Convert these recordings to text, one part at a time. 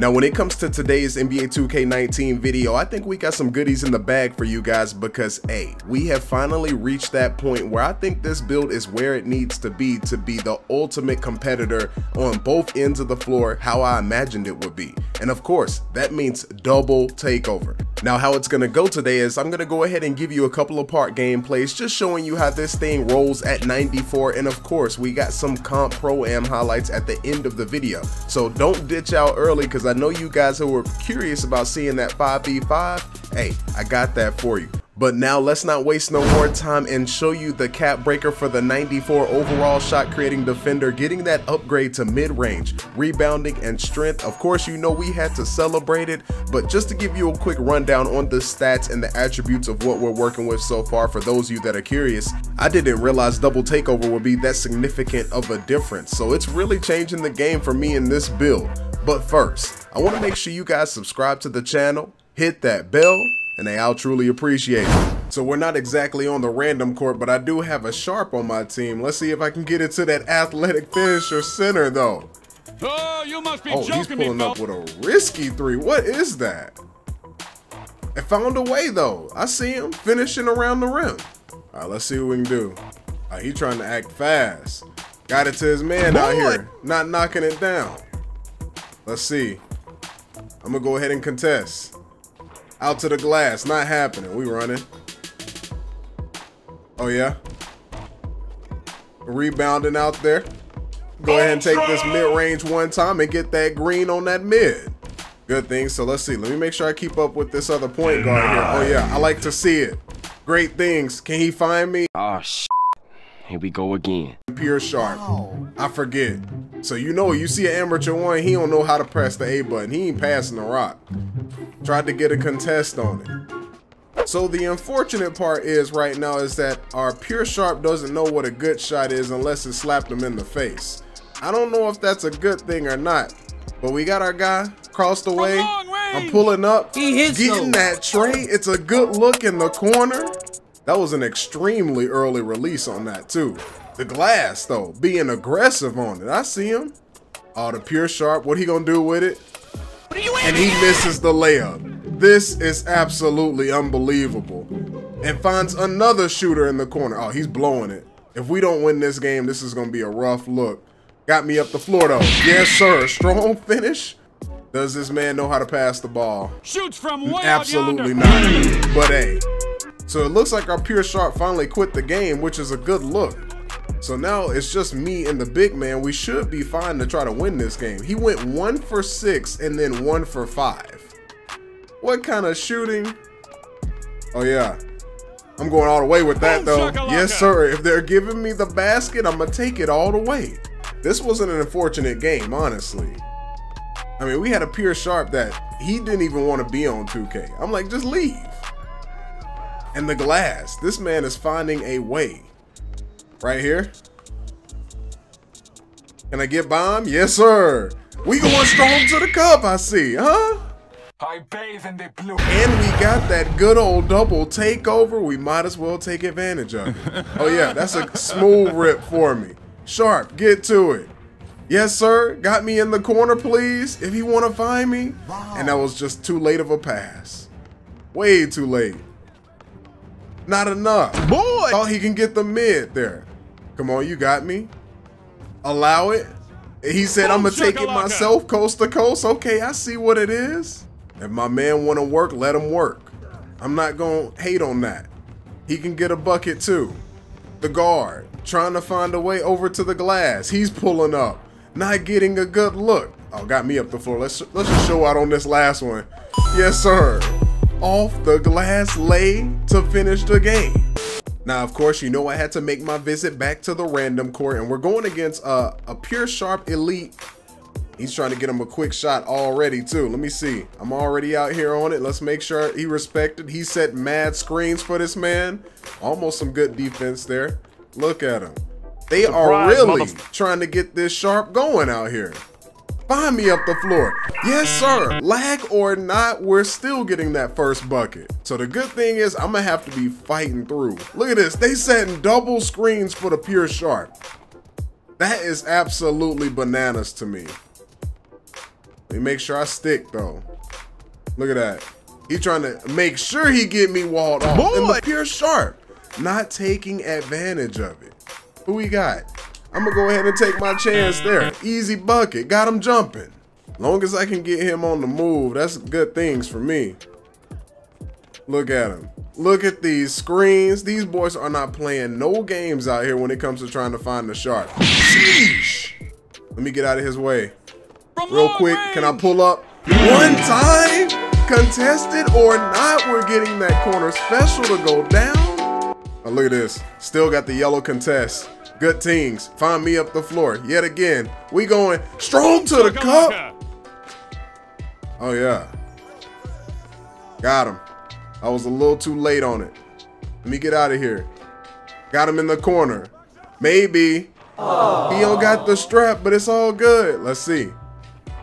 Now, when it comes to today's NBA 2K19 video, I think we got some goodies in the bag for you guys because A, we have finally reached that point where I think this build is where it needs to be to be the ultimate competitor on both ends of the floor how I imagined it would be. And of course, that means double takeover. Now, how it's gonna go today is I'm gonna go ahead and give you a couple of part gameplays, just showing you how this thing rolls at 94. And of course, we got some comp pro am highlights at the end of the video. So don't ditch out early because I know you guys who were curious about seeing that 5v5, hey, I got that for you. But now let's not waste no more time and show you the cap breaker for the 94 overall shot creating defender, getting that upgrade to mid-range, rebounding and strength. Of course, you know we had to celebrate it, but just to give you a quick rundown on the stats and the attributes of what we're working with so far for those of you that are curious, I didn't realize double takeover would be that significant of a difference. So it's really changing the game for me in this build. But first, I want to make sure you guys subscribe to the channel, hit that bell, and they I'll truly appreciate it. So we're not exactly on the random court, but I do have a sharp on my team. Let's see if I can get it to that athletic finisher center though. Oh, you must be oh, joking he's pulling me, up with a risky three. What is that? I found a way though. I see him finishing around the rim. All right, let's see what we can do. Right, he trying to act fast. Got it to his man Boy. out here, not knocking it down. Let's see. I'm gonna go ahead and contest. Out to the glass. Not happening. We running. Oh, yeah? Rebounding out there. Go ahead and take this mid-range one time and get that green on that mid. Good thing. So let's see. Let me make sure I keep up with this other point guard here. Oh, yeah. I like to see it. Great things. Can he find me? Oh, shit. Here we go again. Pure sharp. I forget. So you know, you see an amateur one, he don't know how to press the A button. He ain't passing the rock. Tried to get a contest on it. So the unfortunate part is right now is that our pure sharp doesn't know what a good shot is unless it slapped him in the face. I don't know if that's a good thing or not, but we got our guy crossed away. I'm pulling up, he hits getting that tray. It's a good look in the corner. That was an extremely early release on that too. The glass though, being aggressive on it. I see him. Oh, the pure sharp. What he gonna do with it? And he misses the layup. This is absolutely unbelievable. And finds another shooter in the corner. Oh, he's blowing it. If we don't win this game, this is gonna be a rough look. Got me up the floor though. Yes, sir. Strong finish. Does this man know how to pass the ball? Shoots from way Absolutely not. But hey, so it looks like our pure sharp finally quit the game, which is a good look. So now it's just me and the big man. We should be fine to try to win this game. He went one for six and then one for five. What kind of shooting? Oh yeah. I'm going all the way with that oh, though. Yes, sir. If they're giving me the basket, I'm gonna take it all the way. This wasn't an unfortunate game, honestly. I mean, we had a pure sharp that he didn't even want to be on 2K. I'm like, just leave and the glass. This man is finding a way. Right here. Can I get bomb? Yes, sir. We going strong to the cup, I see, huh? I bathe in the blue. And we got that good old double takeover. We might as well take advantage of it. oh yeah, that's a smooth rip for me. Sharp, get to it. Yes, sir. Got me in the corner, please, if you want to find me. Wow. And that was just too late of a pass. Way too late. Not enough. Boy! Thought he can get the mid there. Come on, you got me. Allow it. He said, I'm going to take it myself coast to coast. Okay, I see what it is. If my man want to work, let him work. I'm not going to hate on that. He can get a bucket too. The guard, trying to find a way over to the glass. He's pulling up, not getting a good look. Oh, got me up the floor. Let's let's just show out on this last one. Yes, sir off the glass lay to finish the game. Now, of course, you know I had to make my visit back to the random court, and we're going against uh, a pure sharp elite. He's trying to get him a quick shot already, too. Let me see. I'm already out here on it. Let's make sure he respected. He set mad screens for this man. Almost some good defense there. Look at him. They Surprise, are really trying to get this sharp going out here. Find me up the floor. Yes, sir. Lag or not, we're still getting that first bucket. So the good thing is I'm gonna have to be fighting through. Look at this. They setting double screens for the pure sharp. That is absolutely bananas to me. Let me make sure I stick though. Look at that. He trying to make sure he get me walled off. Boy. And the pure sharp, not taking advantage of it. Who we got? I'm gonna go ahead and take my chance there. Easy bucket, got him jumping. Long as I can get him on the move, that's good things for me. Look at him. Look at these screens. These boys are not playing no games out here when it comes to trying to find the shark. Sheesh. Let me get out of his way. Real quick, can I pull up? One time, contested or not, we're getting that corner special to go down. Oh, look at this. Still got the yellow contest. Good teams. Find me up the floor. Yet again, we going strong to the cup. Oh, yeah. Got him. I was a little too late on it. Let me get out of here. Got him in the corner. Maybe. He don't got the strap, but it's all good. Let's see.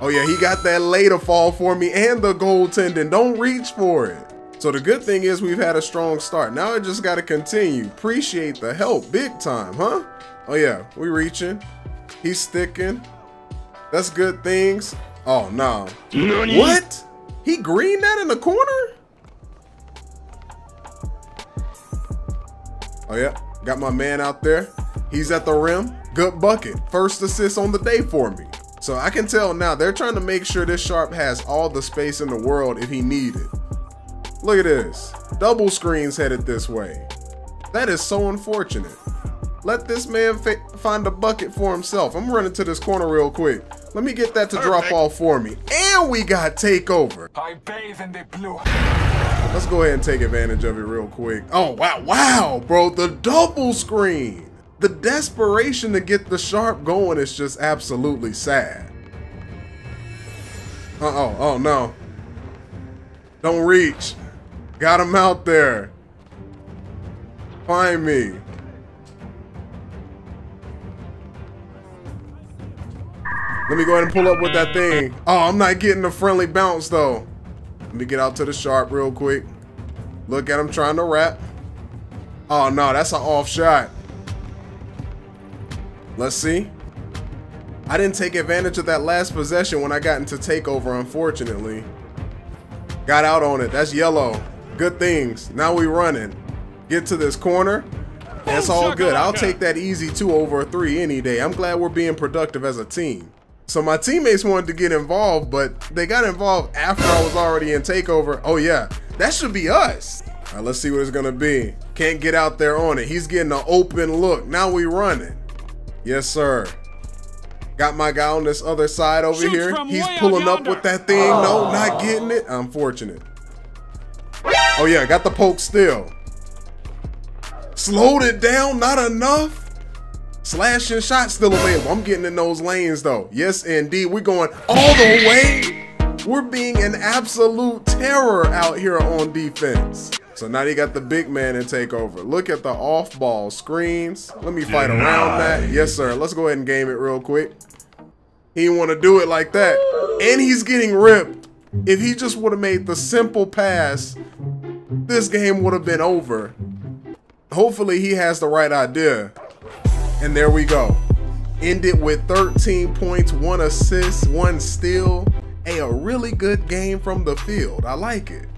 Oh yeah, he got that later fall for me and the goaltending. Don't reach for it. So the good thing is we've had a strong start. Now I just got to continue. Appreciate the help big time, huh? Oh yeah, we reaching. He's sticking. That's good things. Oh no. Nani? What? He green that in the corner? Oh yeah, got my man out there. He's at the rim. Good bucket. First assist on the day for me. So I can tell now they're trying to make sure this Sharp has all the space in the world if he needed. Look at this. Double screens headed this way. That is so unfortunate. Let this man fi- find a bucket for himself. I'm running to this corner real quick. Let me get that to drop off for me. And we got takeover. I bathe in the blue. Let's go ahead and take advantage of it real quick. Oh, wow, wow, bro, the double screen. The desperation to get the sharp going is just absolutely sad. Uh-oh, oh no. Don't reach. Got him out there. Find me. Let me go ahead and pull up with that thing. Oh, I'm not getting a friendly bounce though. Let me get out to the sharp real quick. Look at him trying to wrap. Oh no, that's an off shot. Let's see. I didn't take advantage of that last possession when I got into takeover, unfortunately. Got out on it. That's yellow. Good things. Now we running. Get to this corner. That's all good. I'll take that easy two over a three any day. I'm glad we're being productive as a team. So my teammates wanted to get involved, but they got involved after I was already in takeover. Oh yeah, that should be us. All right, let's see what it's gonna be. Can't get out there on it. He's getting an open look. Now we running. Yes, sir. Got my guy on this other side over Shoots here. He's pulling up with that thing. No, oh. not getting it. Unfortunate. Oh yeah, got the poke still. Slowed it down, not enough. Slashing shot still available. I'm getting in those lanes though. Yes, indeed. We're going all the way. We're being an absolute terror out here on defense. So now they got the big man in takeover. Look at the off ball screens. Let me fight around that. Yes, sir. Let's go ahead and game it real quick. He didn't want to do it like that. And he's getting ripped. If he just would have made the simple pass, this game would have been over. Hopefully he has the right idea. And there we go. Ended with 13 points, one assist, one steal. Hey, a really good game from the field. I like it.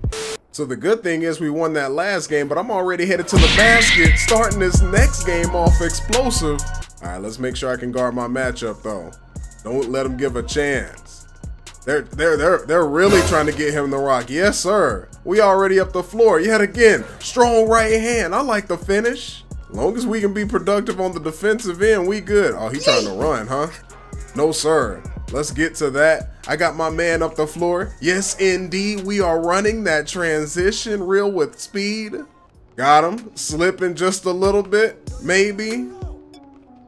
So the good thing is we won that last game, but I'm already headed to the basket, starting this next game off explosive. All right, let's make sure I can guard my matchup though. Don't let him give a chance. They're they're they're they're really trying to get him the rock. Yes, sir. We already up the floor yet again. Strong right hand. I like the finish. Long as we can be productive on the defensive end, we good. Oh, he trying to run, huh? No, sir. Let's get to that. I got my man up the floor. Yes, indeed. We are running that transition real with speed. Got him. Slipping just a little bit. Maybe.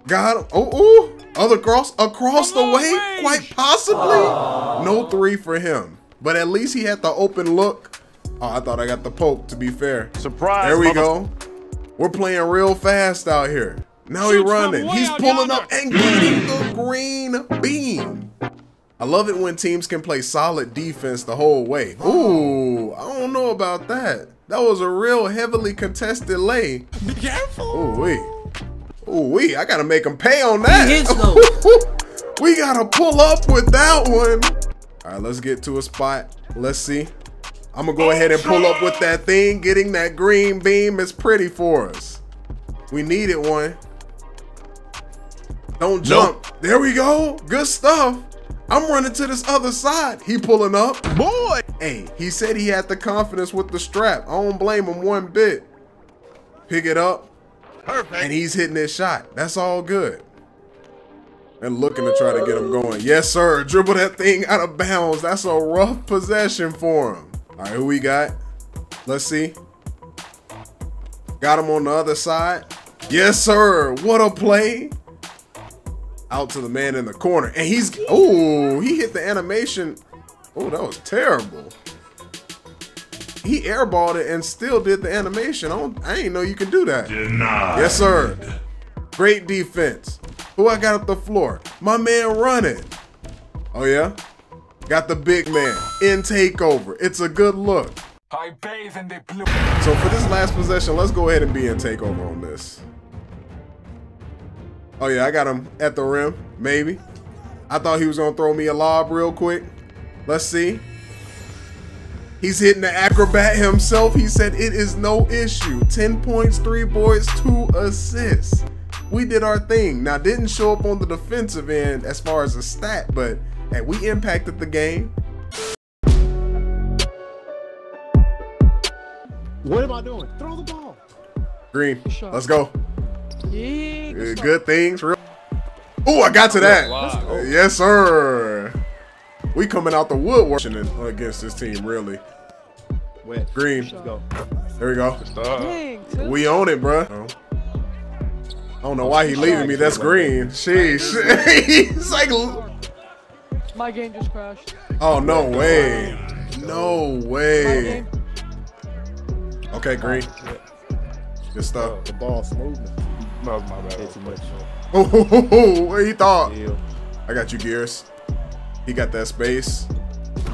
Got him. Oh, ooh. Other cross across the way. range. Quite possibly. No three for him. But at least he had the open look. Oh, I thought I got the poke, to be fair. Surprise, There we go. We're playing real fast out here. Now he's running. He's pulling yonder. up and getting the green beam. I love it when teams can play solid defense the whole way. Oh. Ooh, I don't know about that. That was a real heavily contested lay. Be careful. Ooh wee. Ooh wee. I gotta make him pay on that. hits, though. we gotta pull up with that one. All right, let's get to a spot. Let's see. I'm gonna go ahead and pull up with that thing. Getting that green beam is pretty for us. We needed one. Don't jump. There we go. Good stuff. I'm running to this other side. He pulling up. Boy! Hey, he said he had the confidence with the strap. I don't blame him one bit. Pick it up. Perfect. And he's hitting his shot. That's all good. And looking to try to get him going. Yes, sir. Dribble that thing out of bounds. That's a rough possession for him. All right, who we got? Let's see. Got him on the other side. Yes, sir. What a play. Out to the man in the corner. And he's, oh, he hit the animation. Oh, that was terrible. He airballed it and still did the animation. I, don't, I ain't know you could do that. Denied. Yes, sir. Great defense. Who I got up the floor? My man running. Oh, yeah? Got the big man in takeover. It's a good look. I bathe in the blue. So for this last possession, let's go ahead and be in takeover on this. Oh yeah, I got him at the rim, maybe. I thought he was gonna throw me a lob real quick. Let's see. He's hitting the acrobat himself. He said it is no issue. 10 points, three boards, two assists. We did our thing. Now didn't show up on the defensive end as far as a stat, but hey, we impacted the game. What am I doing? Throw the ball. Green, shot. let's go. Yeah, Uh, good Good things. Real. Oh, I got to that. Yes, sir. We coming out the woodwork against this team, really. Wet. Green. Let's go. There we go. Dang, We own it, bruh. I don't know why he leaving me. That's green. Sheesh. He's like, My game just crashed. oh no way, no way. Okay, green. Oh, Good stuff. The ball's moving. No, my bad. Too much. Oh, what he thought? I got you, Gears. He got that space.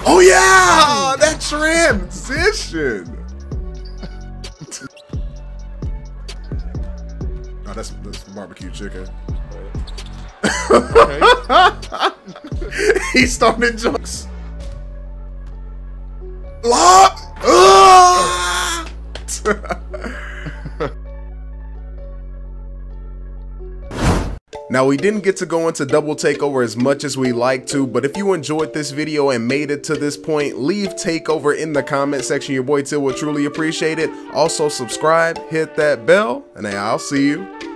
Oh yeah, that transition. oh, that's, that's barbecue chicken. he started jokes. Lock. Ah! Now we didn't get to go into double takeover as much as we like to, but if you enjoyed this video and made it to this point, leave takeover in the comment section. Your boy Till will truly appreciate it. Also subscribe, hit that bell, and I'll see you